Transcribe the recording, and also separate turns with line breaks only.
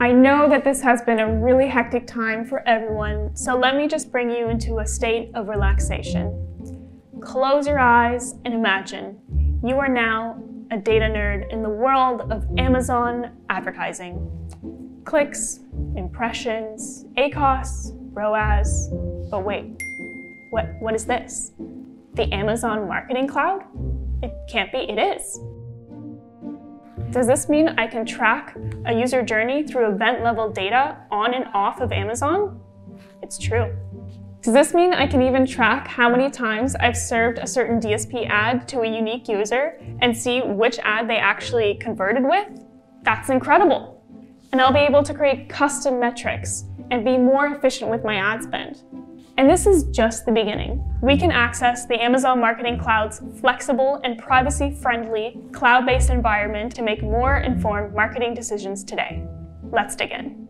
I know that this has been a really hectic time for everyone, so let me just bring you into a state of relaxation. Close your eyes and imagine you are now a data nerd in the world of Amazon advertising. Clicks, impressions, ACOS, ROAS. But wait, what, what is this? The Amazon Marketing Cloud? It can't be, it is. Does this mean I can track a user journey through event level data on and off of Amazon? It's true. Does this mean I can even track how many times I've served a certain DSP ad to a unique user and see which ad they actually converted with? That's incredible. And I'll be able to create custom metrics and be more efficient with my ad spend. And this is just the beginning. We can access the Amazon Marketing Cloud's flexible and privacy-friendly cloud-based environment to make more informed marketing decisions today. Let's dig in.